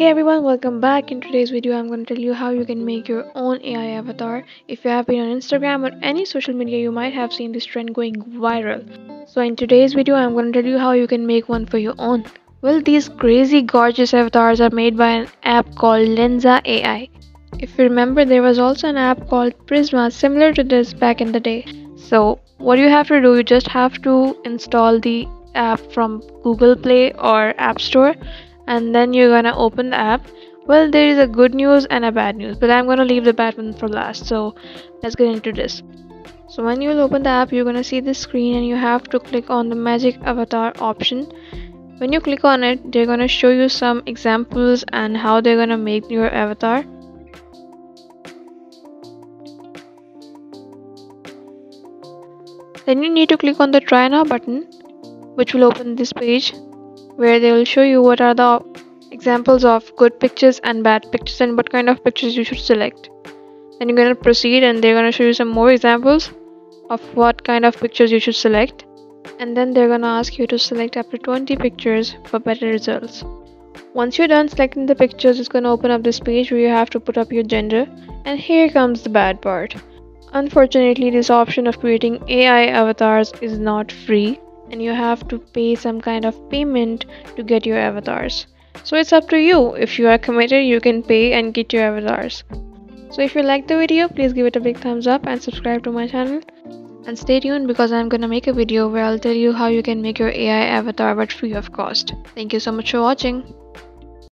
Hey everyone, welcome back. In today's video, I'm going to tell you how you can make your own AI avatar. If you have been on Instagram or any social media, you might have seen this trend going viral. So in today's video, I'm going to tell you how you can make one for your own. Well, these crazy gorgeous avatars are made by an app called Lensa AI. If you remember, there was also an app called Prisma similar to this back in the day. So what you have to do, you just have to install the app from Google Play or App Store and then you're gonna open the app. Well there is a good news and a bad news but i'm gonna leave the bad one for last so let's get into this. So when you'll open the app you're gonna see this screen and you have to click on the magic avatar option. When you click on it they're gonna show you some examples and how they're gonna make your avatar. Then you need to click on the try now button which will open this page where they will show you what are the examples of good pictures and bad pictures and what kind of pictures you should select. Then you're going to proceed and they're going to show you some more examples of what kind of pictures you should select. And then they're going to ask you to select up to 20 pictures for better results. Once you're done selecting the pictures, it's going to open up this page where you have to put up your gender. And here comes the bad part. Unfortunately, this option of creating AI avatars is not free and you have to pay some kind of payment to get your avatars. So it's up to you. If you are committed, you can pay and get your avatars. So if you like the video, please give it a big thumbs up and subscribe to my channel. And stay tuned because I'm gonna make a video where I'll tell you how you can make your AI avatar but free of cost. Thank you so much for watching.